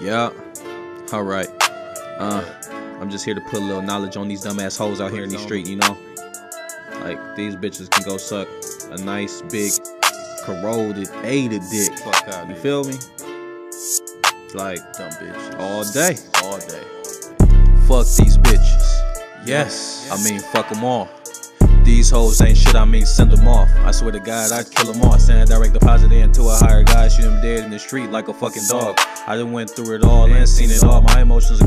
Yeah. All right. Uh, I'm just here to put a little knowledge on these dumbass hoes out here in the street, you know? Like, these bitches can go suck a nice, big, corroded, aided dick. Fuck out You feel me? Like, Dumb bitch. all day. All day. Fuck these bitches. Yes, I mean, fuck them all. These hoes ain't shit, I mean, send them off. I swear to God, I'd kill them all. Send a direct deposit into a higher shoot him dead in the street like a fucking dog. I done went through it all and seen it all. My emotions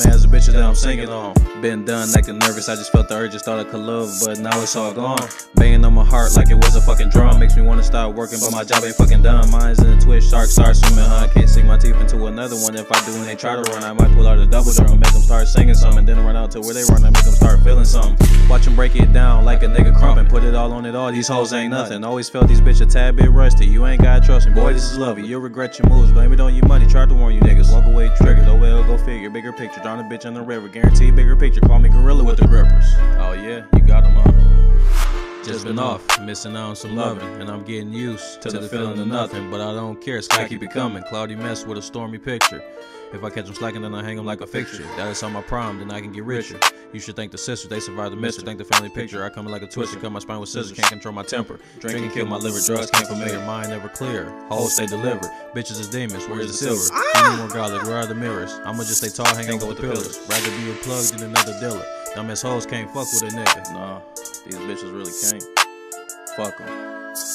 it on these dumb ass bitches that I'm singing on. Been done acting nervous, I just felt the urge, just thought I could love, but now it's all gone. Banging on my heart like it was a fucking drum. Makes me wanna start working, but my job ain't fucking done. Mine's in the twitch, shark start swimming, huh? Can't sink my teeth into another one. If I do and they try to run, I might pull out a double drum, make them start singing something, then run out to where they run, I make them start feeling something. Watch them break it down like a nigga crumpin', put it all on it all. These hoes ain't nothing. Always felt these bitch a tad bit rusty. You ain't gotta trust me, boy. This is lovey. You'll regret your moves. Blame it on your money. Try to warn you niggas. Walk away triggered. Oh well, go figure. Bigger picture. Drown a bitch in the river. Guaranteed bigger picture. Call me gorilla with the grippers. Oh yeah, you got got 'em up. Just been off, missing out on some loving, and I'm getting used to the feeling of nothing. But I don't care, sky keep it coming. Cloudy mess with a stormy picture. If I catch them slacking, then I hang them like a fixture. That is how my prime, then I can get richer. You should thank the sisters, they survived the mister. Thank the family picture. I come in like a twister, cut my spine with scissors, can't control my temper. Drinking kill my liver, drugs can't familiar, mind never clear. Hoes stay delivered, bitches is demons. Where's the silver? Give me more garlic, where are the mirrors? I'ma just stay tall, hang out with the pillars. Rather be a plug than another dealer. Dumb ass hoes can't fuck with a nigga. Nah, these bitches really can't. Fuck them.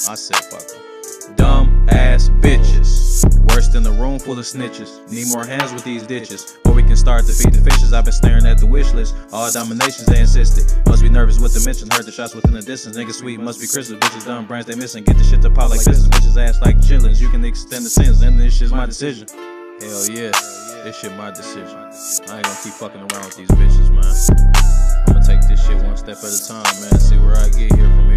I said fuck them. Dumb ass bitches. Worse than the room full of snitches. Need more hands with these ditches. Or we can start to feed the fishes. I've been staring at the wish list. All dominations they insisted. Must be nervous with the mention. Heard the shots within the distance. Niggas sweet, must be Christmas. Bitches dumb brands they missing. Get the shit to pop like business. Bitches ass like chillins. You can extend the sins. And this shit's my decision. Hell yeah. This shit my decision. I ain't gonna keep fucking around with these bitches, man. I'ma take this shit one step at a time, man. See where I get here from